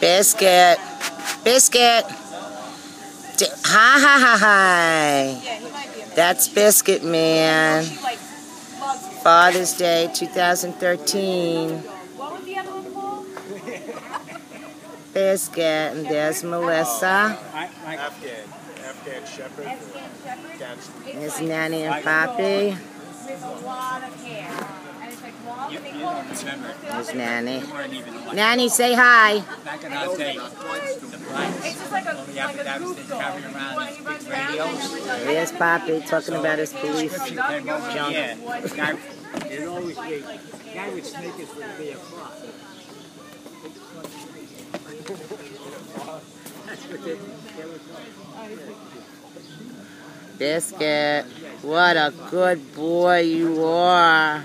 Biscuit. Biscuit. D hi, hi, hi, hi. That's Biscuit, man. Father's Day 2013. Biscuit, and there's Melissa. Afghan. Afghan Shepherd. There's Nanny and Poppy. With a lot of hair. And it's like long, You, they you call don't it remember. There's Nanny. You weren't even alive. Nanny, say hi. Back in our day, the blacks, It's just like a, all the affidavits goof they carry around these big radios. There's Poppy talking about his police Description came over, junk. yeah. It'd always be, guy with sneakers would be a fraud. That's what they, they were Biscuit. What a good boy you are.